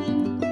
Bye.